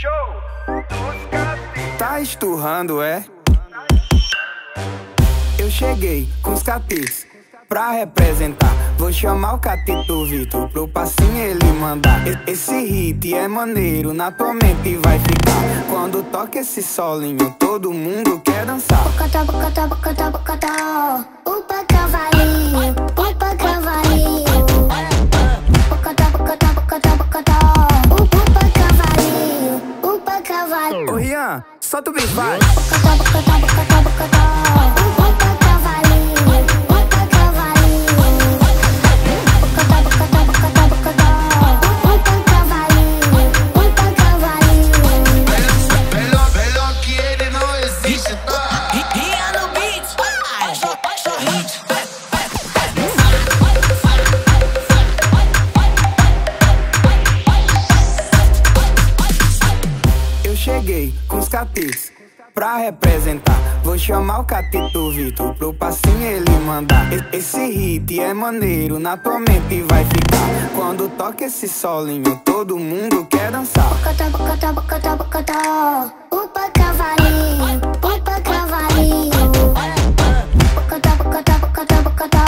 Show Tá esturrando, é? Eu cheguei com os catetes pra representar. Vou chamar o catito Vitor pro passinho ele mandar. Esse hit é maneiro, na tua mente vai ficar. Quando toca esse solinho, todo mundo upa cavalinho. Ô Rian, Cheguei com os catetes pra representar. Vou chamar o catito Vitor pro passinho ele mandar. Esse hit é maneiro, na tua mente vai ficar. Quando toca esse solinho, todo mundo quer dançar. Bocotó, bocotó, bocotó, bocotó. Upa cavalinho, upa cavalinho. Bocotó, bocotó, bocotó, bocotó.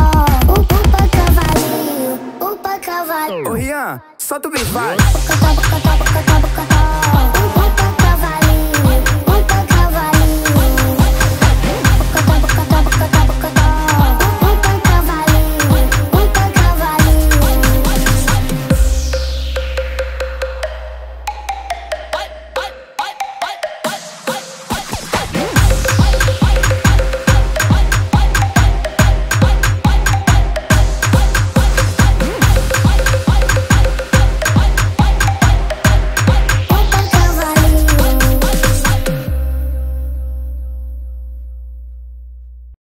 Upa cavalinho, upa cavalinho. Ô Rian, solta o beat, vai. Bocotó, bocotó,